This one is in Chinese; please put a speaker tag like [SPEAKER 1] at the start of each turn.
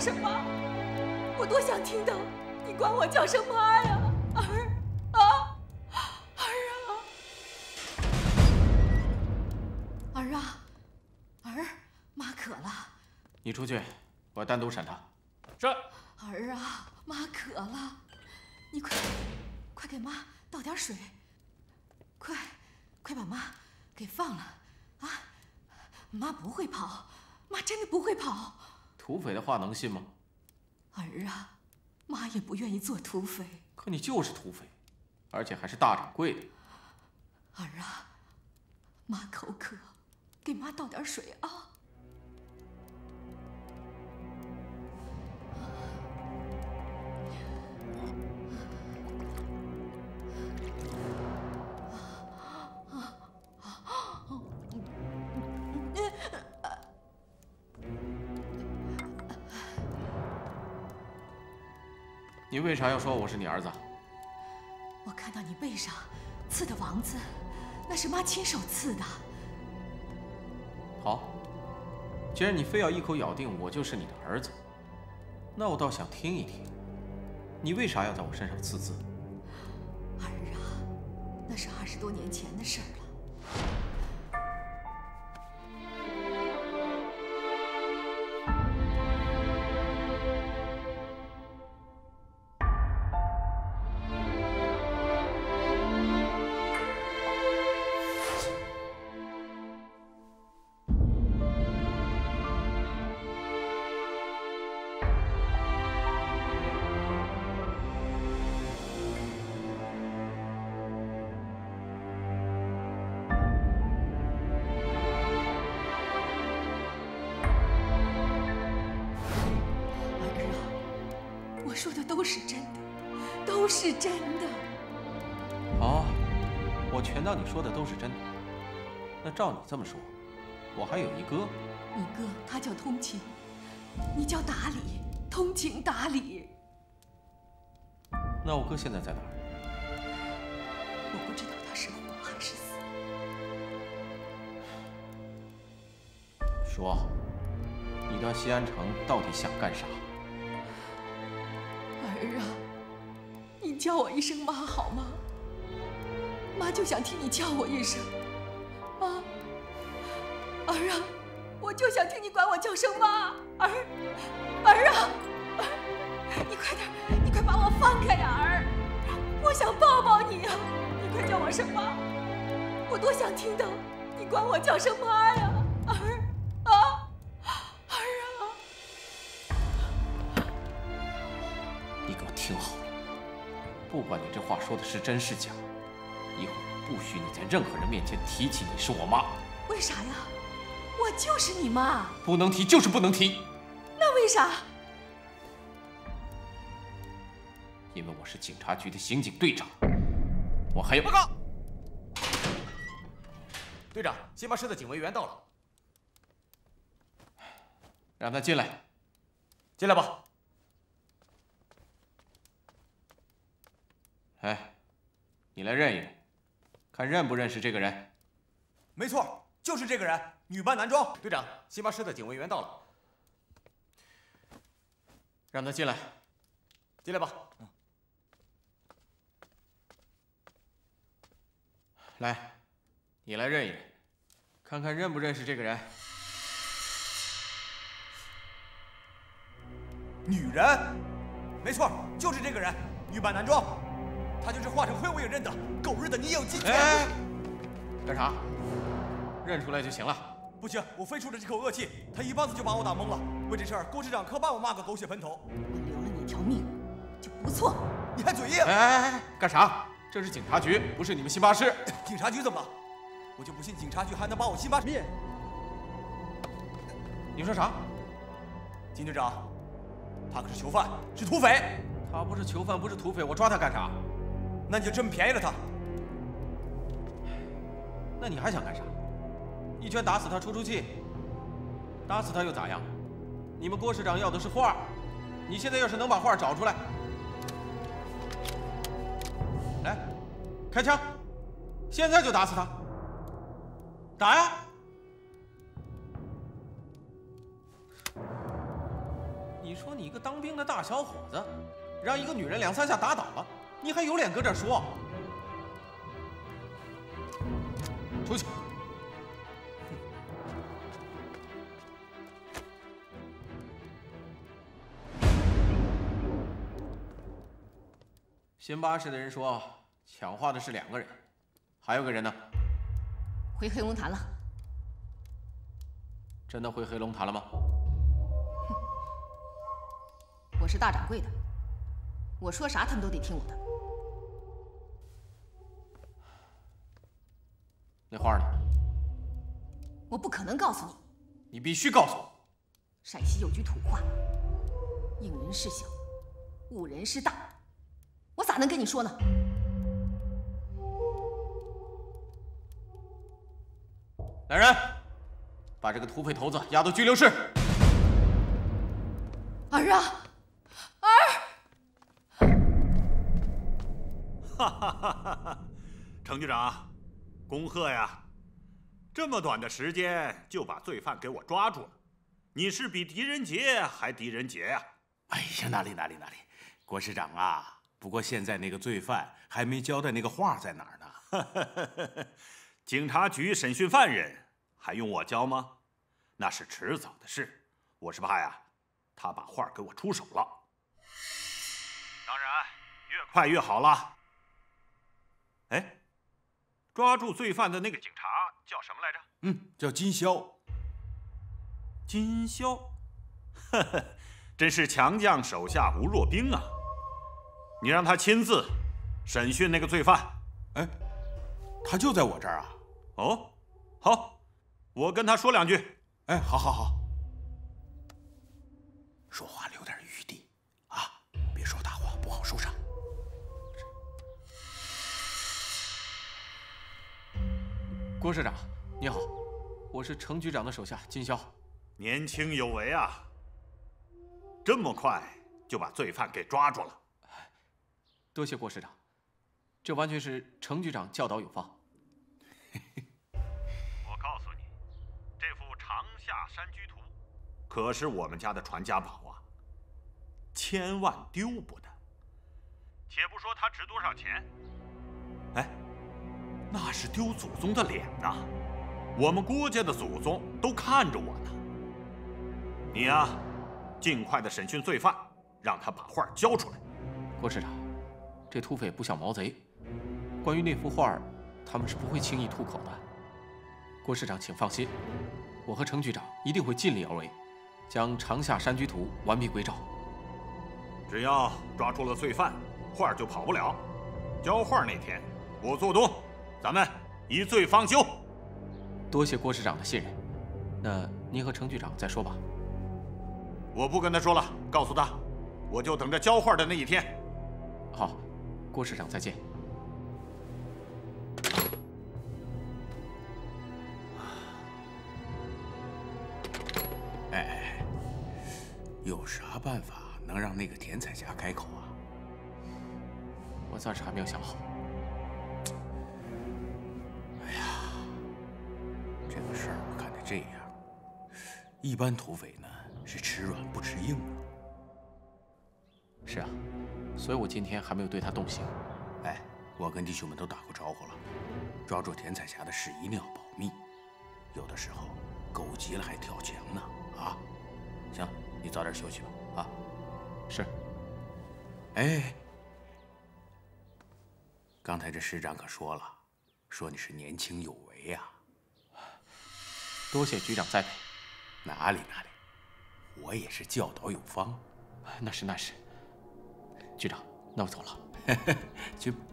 [SPEAKER 1] 什么？我多想听到你管我叫声妈呀，儿啊，儿啊，儿啊，儿，妈渴了。
[SPEAKER 2] 你出去，我单独审他。
[SPEAKER 3] 是。
[SPEAKER 1] 儿啊，妈渴了，你快快给妈倒点水，快快把妈给放了。啊！妈不会跑，妈真的不会跑。
[SPEAKER 2] 土匪的话能信吗？
[SPEAKER 1] 儿啊，妈也不愿意做土匪。
[SPEAKER 2] 可你就是土匪，而且还是大掌柜的。
[SPEAKER 1] 儿啊，妈口渴，给妈倒点水啊。
[SPEAKER 2] 你为啥要说我是你儿子？
[SPEAKER 1] 我看到你背上刺的王字，那是妈亲手刺的。
[SPEAKER 2] 好，既然你非要一口咬定我就是你的儿子，那我倒想听一听，你为啥要在我身上刺字？
[SPEAKER 1] 儿啊，那是二十多年前的事儿了。说的都是真的，都是真的。
[SPEAKER 2] 好，我全当你说的都是真的。那照你这么说，我还有一哥。
[SPEAKER 1] 你哥他叫通情，你叫达理，通情达理。
[SPEAKER 2] 那我哥现在在哪儿？
[SPEAKER 1] 我不知道他是活还是死。
[SPEAKER 2] 说，你到西安城到底想干啥？
[SPEAKER 1] 叫我一声妈好吗？妈就想听你叫我一声，妈，儿啊，我就想听你管我叫声妈，儿，儿啊，你快点，你快把我放开呀，儿，我想抱抱你呀，你快叫我声妈，我多想听到你管我叫声妈呀，儿啊儿啊！你给我听好。
[SPEAKER 2] 不管你这话说的是真是假，以后不许你在任何人面前提起你是我妈。
[SPEAKER 1] 为啥呀？我就是你妈。
[SPEAKER 2] 不能提就是不能提。
[SPEAKER 1] 那为啥？
[SPEAKER 2] 因为我是警察局的刑警队长，我还有
[SPEAKER 3] 报告。队长，新巴师的警卫员到了，
[SPEAKER 2] 让他进来。
[SPEAKER 3] 进来吧。
[SPEAKER 2] 哎，你来认一认，看认不认识这个人？
[SPEAKER 3] 没错，就是这个人，女扮男装。队长，新巴师的警卫员到了，
[SPEAKER 2] 让他进来。
[SPEAKER 3] 进来吧。
[SPEAKER 2] 来，你来认一认，看看认不认识这个人。
[SPEAKER 3] 女人，没错，就是这个人，女扮男装。他就是化成灰我也认得，狗日的你也有今天！
[SPEAKER 2] 干啥？认出来就行了。
[SPEAKER 3] 不行，我非出了这口恶气，他一棒子就把我打懵了。为这事儿，郭市长可把我骂个狗血喷头。
[SPEAKER 1] 我留了你一条命就不错。
[SPEAKER 3] 你还嘴硬？
[SPEAKER 2] 哎哎哎！干啥？这是警察局，不是你们新巴市。
[SPEAKER 3] 警察局怎么了？我就不信警察局还能把我新巴灭。
[SPEAKER 2] 你说啥？
[SPEAKER 3] 金队长，他可是囚犯，是土匪。
[SPEAKER 2] 他不是囚犯，不是土匪，我抓他干啥？
[SPEAKER 3] 那你就这么便宜了他？
[SPEAKER 2] 那你还想干啥？一拳打死他出出气？打死他又咋样？你们郭市长要的是画，你现在要是能把画找出来，来，开枪，现在就打死他，打呀！你说你一个当兵的大小伙子，让一个女人两三下打倒了，你还有脸搁这说？出去！新巴士的人说，抢话的是两个人，还有个人呢？
[SPEAKER 1] 回黑龙潭了。
[SPEAKER 2] 真的回黑龙潭了吗？
[SPEAKER 1] 我是大掌柜的，我说啥他们都得听我的。
[SPEAKER 2] 那花呢？
[SPEAKER 1] 我不可能告诉你。
[SPEAKER 2] 你必须告诉我。
[SPEAKER 1] 陕西有句土话：“应人事小，误人事大。”我咋能跟你说呢？
[SPEAKER 2] 来人，把这个土匪头子押到拘留室。
[SPEAKER 1] 儿啊！
[SPEAKER 4] 儿哈哈哈哈哈！程局长，恭贺呀！这么短的时间就把罪犯给我抓住了，你是比狄仁杰还狄仁杰呀？
[SPEAKER 5] 哎呀，哪里哪里哪里，郭市长啊！不过现在那个罪犯还没交代那个画在哪儿
[SPEAKER 4] 呢。警察局审讯犯人还用我教吗？那是迟早的事。我是怕呀，他把画给我出手了。当然，越快越好了。哎，抓住罪犯的那个警察叫什么来着？
[SPEAKER 5] 嗯，叫金霄。
[SPEAKER 4] 金霄，呵呵，真是强将手下无弱兵啊！你让他亲自审讯那个罪犯。
[SPEAKER 5] 哎，他就在我这儿啊。
[SPEAKER 4] 哦，好，我跟他说两句。
[SPEAKER 5] 哎，好，好，好。说话留
[SPEAKER 2] 郭社长，你好，我是程局长的手下金宵。
[SPEAKER 4] 年轻有为啊！这么快就把罪犯给抓住了。
[SPEAKER 2] 多谢郭社长，这完全是程局长教导有方。
[SPEAKER 4] 我告诉你，这幅长夏山居图可是我们家的传家宝啊，千万丢不得。且不说它值多少钱，哎。那是丢祖宗的脸呐！我们郭家的祖宗都看着我呢。你呀，尽快的审讯罪犯，让他把画交出来。
[SPEAKER 2] 郭市长，这土匪不像毛贼，关于那幅画，他们是不会轻易吐口的。郭市长，请放心，我和程局长一定会尽力而为，将长夏山居图完璧归赵。
[SPEAKER 4] 只要抓住了罪犯，画就跑不了。交画那天，我做东。咱们一醉方休。
[SPEAKER 2] 多谢郭市长的信任，那您和程局长再说吧。
[SPEAKER 4] 我不跟他说了，告诉他，我就等着交画的那一天。
[SPEAKER 2] 好，郭市长再见。
[SPEAKER 5] 哎，有啥办法能让那个田彩霞开口啊？
[SPEAKER 2] 我暂时还没有想好。
[SPEAKER 5] 这样，一般土匪呢是吃软不吃硬的。
[SPEAKER 2] 是啊，所以我今天还没有对他动刑。
[SPEAKER 5] 哎，我跟弟兄们都打过招呼了，抓住田彩霞的事一定要保密。有的时候，狗急了还跳墙呢。啊，行，你早点休息吧。啊，
[SPEAKER 2] 是。
[SPEAKER 5] 哎，刚才这师长可说了，说你是年轻有为呀。
[SPEAKER 2] 多谢局长栽培，
[SPEAKER 5] 哪里哪里，我也是教导有方。
[SPEAKER 2] 那是那是。局长，那我走了，
[SPEAKER 5] 去。